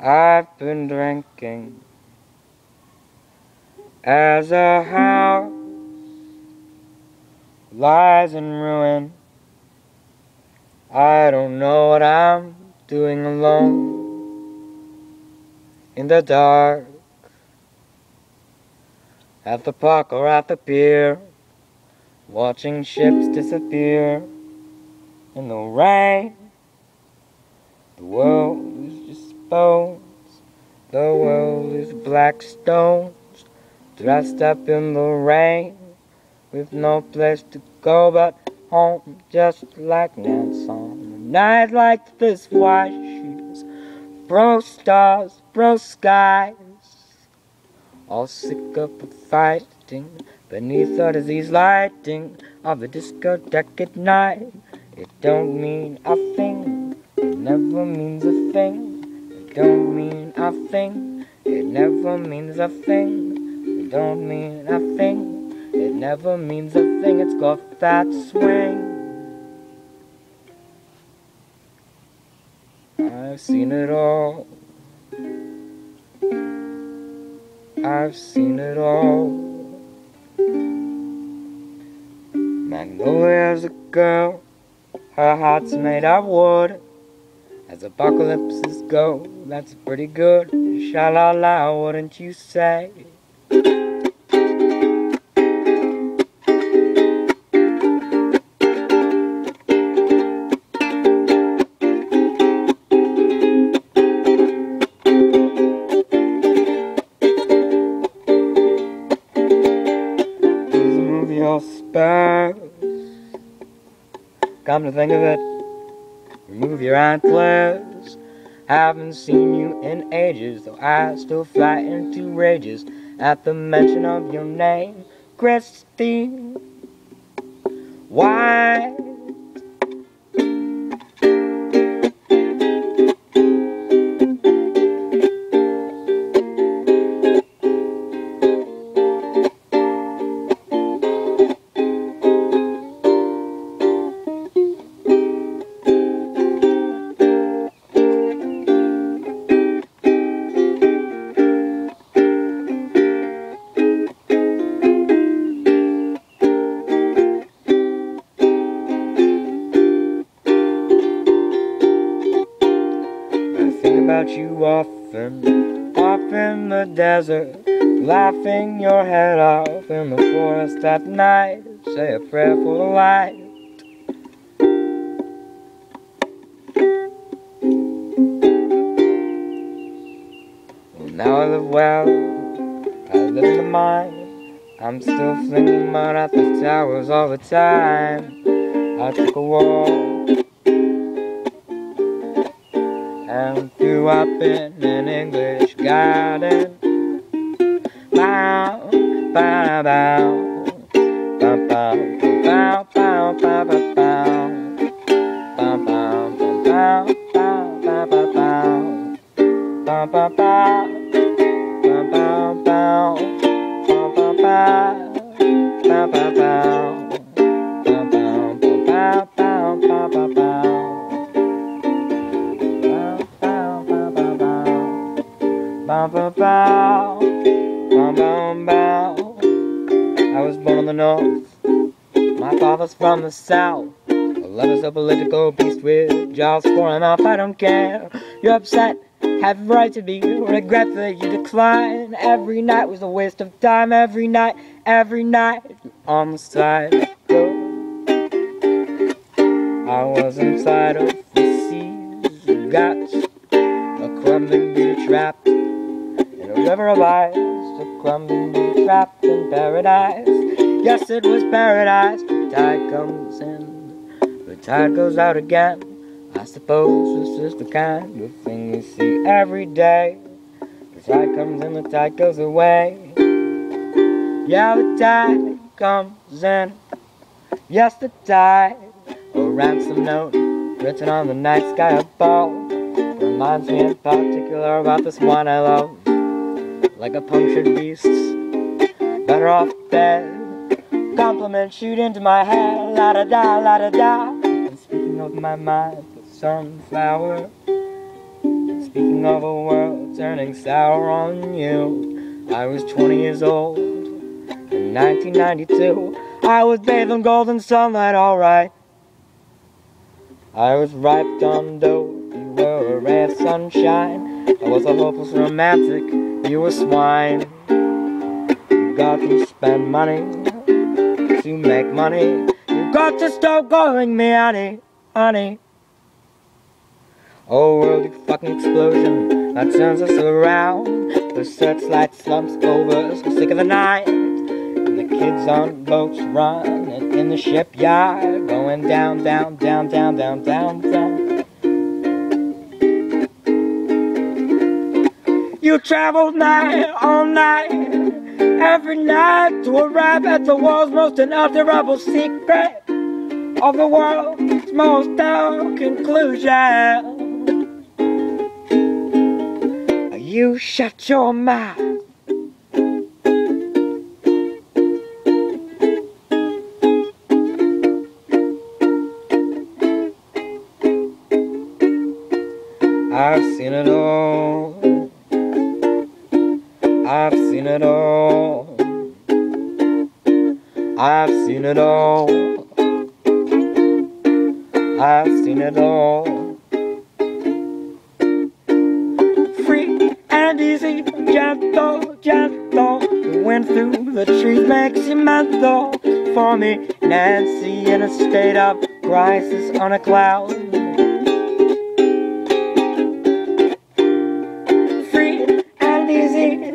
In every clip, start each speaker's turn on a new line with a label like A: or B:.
A: I've been drinking as a house. Lies in ruin. I don't know what I'm doing alone. In the dark. At the park or at the pier, watching ships disappear in the rain. The world is just bones, the world is black stones, dressed up in the rain, with no place to go but home, just like Nance on a night like this. Why shoes, bro stars, bro skies, all sick of fighting beneath the disease lighting of a discotheque at night. It don't mean a thing. Never means a thing. It don't mean a thing. It never means a thing. It don't mean a thing. It never means a thing. It's got that swing. I've seen it all. I've seen it all. Magnolia's a girl, her heart's made of wood. As apocalypses go, that's pretty good. Sha la la, wouldn't you say? Please move your spurs. Come to think of it, remove your antlers. Haven't seen you in ages, though I still fly into rages at the mention of your name, Christine. Why? About you often, off in the desert, laughing your head off in the forest at night. Say a prayer for the light. Well, now I live well, I live in the mine. I'm still flinging mud at the towers all the time. I took a walk and grew up in an English garden. Bow, bow, bow, bow, bow, bow, bow, bow, bow, bow. Bow, bow, bow, bow, bow, bow, Bow, bow, bow. Bow, bow. I was born in the north. My father's from the south. Love is a political beast with jaws pouring off. I don't care. You're upset. Have a right to be. Regret that you decline. Every night was a waste of time. Every night, every night. On the side. of the. I was inside of the seas. Got a crumbling beauty trapped river of ice. Crumbling beauty trapped in paradise. Yes, it was paradise. The tide comes in, the tide goes out again. I suppose this is the kind of thing we see every day. The tide comes in, the tide goes away. Yeah, the tide comes in. Yes, the tide. A ransom note written on the night sky above reminds me in particular about this one I love. Like a punctured beast, better off dead. Compliment shoot into my head, la da da, la da da. And speaking of my mind, the sunflower. Speaking of a world turning sour on you, I was 20 years old in 1992. I was bathed in golden sunlight, alright. I was ripe on dope, you were a ray of sunshine. I was a hopeless romantic, you were swine. You got to spend money to make money. You got to stop calling me honey, honey. Oh, world, fucking explosion that turns us around. The searchlight slumps over us, we're sick of the night. And the kids on boats run, in the shipyard, going down, down, down, down, down, down, down. You travel night all night, every night to arrive at the world's most unutterable secret of the world's most dark conclusion. You shut your mouth. It all. I've seen it all. I've seen it all. Free and easy, gentle, gentle. Wind through the trees makes you mental. For me, Nancy, in a state of crisis on a cloud.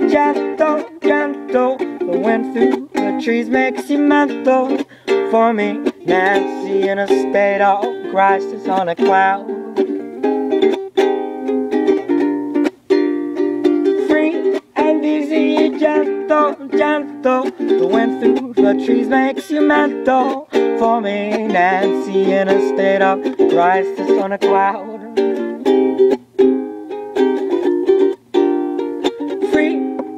A: Gentle, gentle. The wind through the trees makes you mental. For me, Nancy, in a state of crisis on a cloud. Free and easy, gentle, gentle. The wind through the trees makes you mental. For me, Nancy, in a state of crisis on a cloud.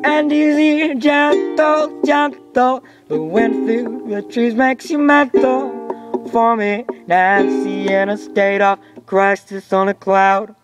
A: And easy, gentle, gentle. The wind through the trees makes you mental. For me, Nancy, in a state of crisis on a cloud.